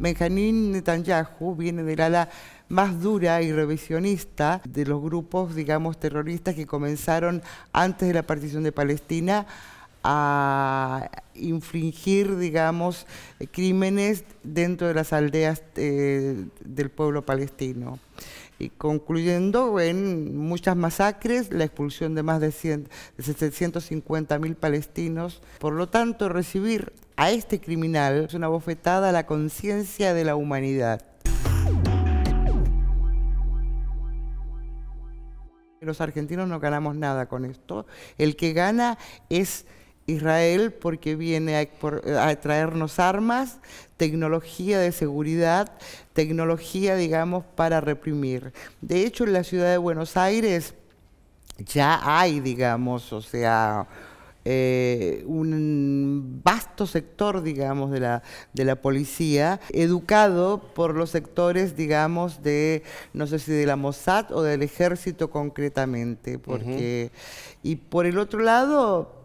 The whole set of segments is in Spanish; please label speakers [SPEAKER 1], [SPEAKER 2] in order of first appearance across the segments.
[SPEAKER 1] Benjamín Netanyahu viene del ala más dura y revisionista de los grupos, digamos, terroristas que comenzaron antes de la partición de Palestina a infringir, digamos, crímenes dentro de las aldeas eh, del pueblo palestino. Y concluyendo en muchas masacres, la expulsión de más de, 100, de 750 mil palestinos. Por lo tanto, recibir a este criminal es una bofetada a la conciencia de la humanidad. Los argentinos no ganamos nada con esto. El que gana es Israel porque viene a, traernos armas, tecnología de seguridad, tecnología, digamos, para reprimir. De hecho, en la ciudad de Buenos Aires ya hay, digamos, o sea, eh, un vasto sector, digamos, de la, de la policía, educado por los sectores, digamos, de, no sé si de la Mossad o del ejército concretamente, porque, y por el otro lado,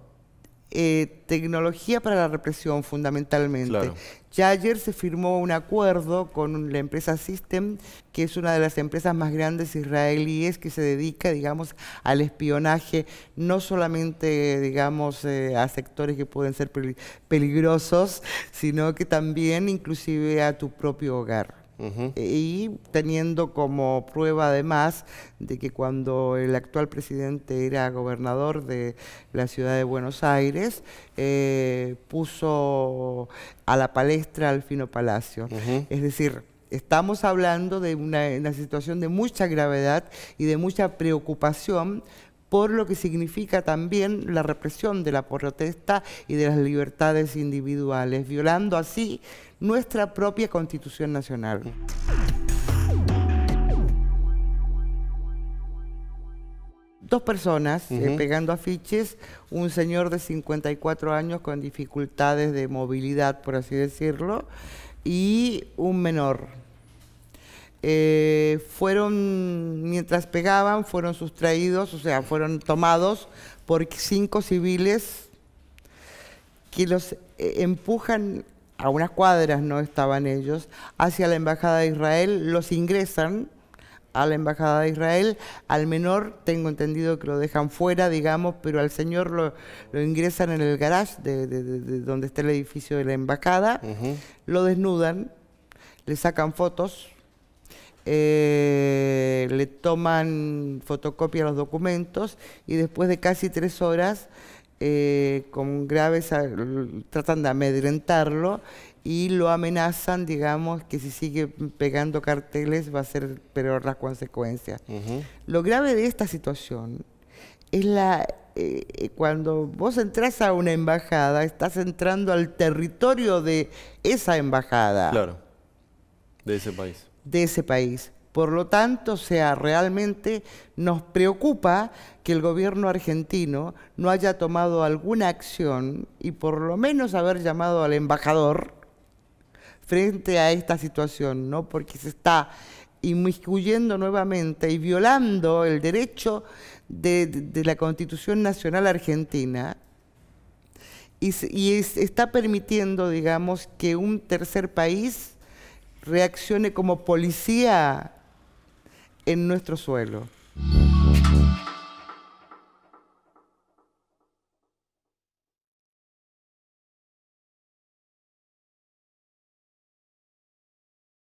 [SPEAKER 1] eh, tecnología para la represión fundamentalmente. Ya ayer se firmó un acuerdo con la empresa System, que es una de las empresas más grandes israelíes que se dedica, digamos, al espionaje, no solamente, digamos, eh, a sectores que pueden ser peligrosos, sino que también inclusive a tu propio hogar. Y teniendo como prueba además de que cuando el actual presidente era gobernador de la ciudad de Buenos Aires, eh, puso a la palestra al Fino Palacio. Es decir, estamos hablando de una, situación de mucha gravedad y de mucha preocupación por lo que significa también la represión de la protesta y de las libertades individuales, violando así nuestra propia Constitución Nacional. Dos personas eh, pegando afiches, un señor de 54 años con dificultades de movilidad, por así decirlo, y un menor. Eh, fueron, mientras pegaban, fueron sustraídos, o sea, fueron tomados por cinco civiles que los eh, empujan a unas cuadras no estaban ellos, hacia la Embajada de Israel, los ingresan a la Embajada de Israel, al menor tengo entendido que lo dejan fuera, digamos, pero al señor lo, ingresan en el garage de, donde está el edificio de la Embajada, lo desnudan, le sacan fotos, eh, le toman fotocopia de los documentos y después de casi tres horas eh, con graves, tratan de amedrentarlo y lo amenazan, digamos, que si sigue pegando carteles va a ser peor las consecuencias. Lo grave de esta situación es la eh, cuando vos entras a una embajada, estás entrando al territorio de esa embajada.
[SPEAKER 2] Claro, de ese país.
[SPEAKER 1] De ese país. Por lo tanto, sea, realmente nos preocupa que el gobierno argentino no haya tomado alguna acción y por lo menos haber llamado al embajador frente a esta situación, ¿no? Porque se está inmiscuyendo nuevamente y violando el derecho de, la Constitución Nacional Argentina y está permitiendo, digamos, que un tercer país reaccione como policía en nuestro suelo.